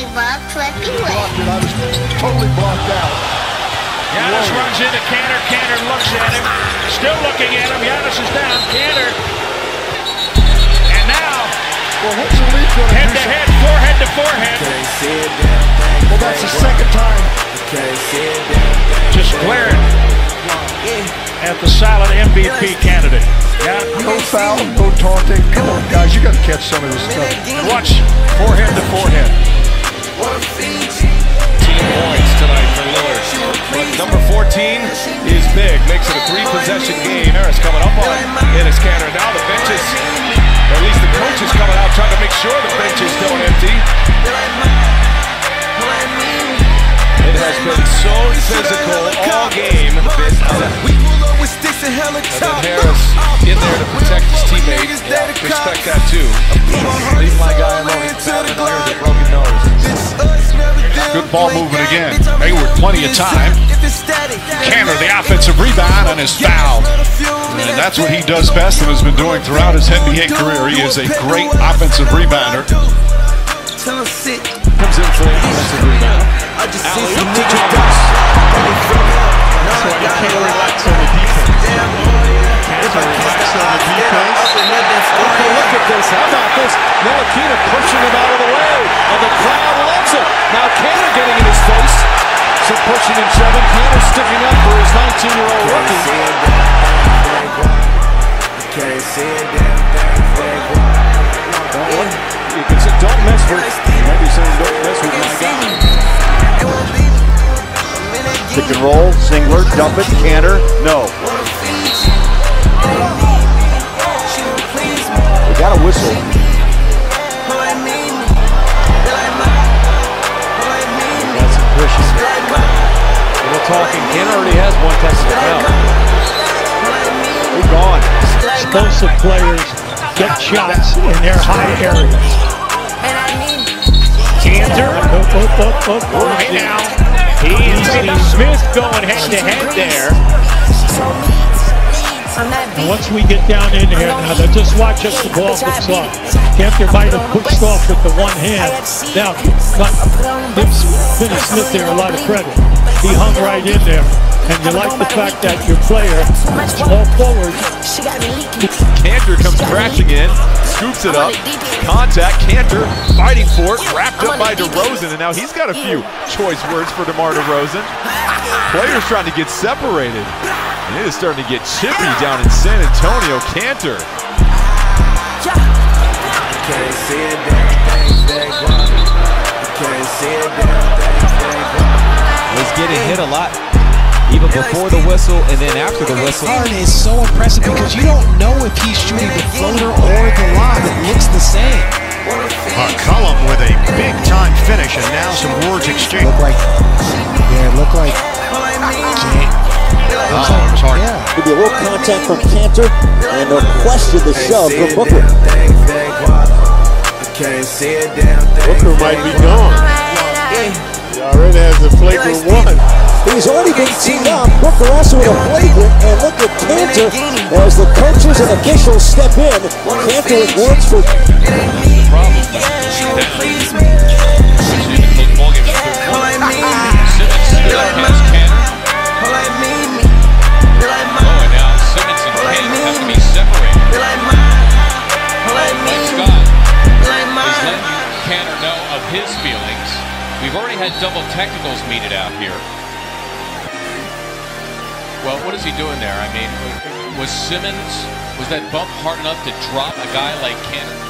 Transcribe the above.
my box flipping way. blocked it. I was totally blocked out. Giannis runs into Kanter. Kanter looks at him. Still looking at him. Giannis is down. Kanter. And now, Well, what's the lead going head to head, forehead to forehead. Well, that's the second time. Just glaring at the silent MVP candidate. Yeah. No foul, no taunting. Come on, guys, you got to catch some of this stuff. Watch forehead to forehead. Physical all game. Uh, we pull up with sticks and And then. Harris in there to protect his teammate. Respect that too. Leave my guy alone. He's bad enough with a broken nose. Good ball movement again. Hayward, plenty of time. Kanter, the offensive rebound, and his foul. And that's what he does best and has been doing throughout his NBA career. He is a great offensive rebounder. Tell him sit. Comes in for an offensive rebound. I just see some niggas That's why you can't relax on the defense. Can't relax on the defense. Okay, look at this. How about this? Ntilikina pushing him out of the way. And the crowd loves it. Now Kanter getting in his face. Some pushing and shoving. Kanter sticking up for his 19-year-old rookie. Pick and roll, Singler, dump it, Kanter, no. We got a whistle. That's some pushing. We're talking. Kanter already has one technical foul. We're gone. Explosive players get shots in their high areas. Kanter, up, up, up, up, Right now, he Smith going head to head there. And once we get down in here now, now just watch us the ball gets off. Kanter might have pushed off with the one hand. Now, not, Smith there a lot of credit. He hung right in there. And you like the fact that your player, small forward, Kanter comes crashing in, scoops it up, contact, Kanter fighting for it, wrapped up by DeRozan, and now he's got a few choice words for DeMar DeRozan. Players trying to get separated. And it is starting to get chippy down in San Antonio. Kanter. was getting hit a lot, even before the whistle and then after the whistle. Harden is so impressive because you don't know if he's shooting the floater or the lob. It looks the same. McCollum with a big time finish, and now some words exchanged. Look like, yeah, it looked like. Oh, it was hard. Yeah. Could be a little contact from Kanter, and no question the shove from Booker. Booker might be gone. He already uh, has a flagrant one. He's already been teed up. Booker also with a flagrant, and look at Kanter as the coaches and officials step in. Kanter words for his feelings. We've already had double technicals meted out here. Well, what is he doing there? I mean, was Simmons, was that bump hard enough to drop a guy like Cannon?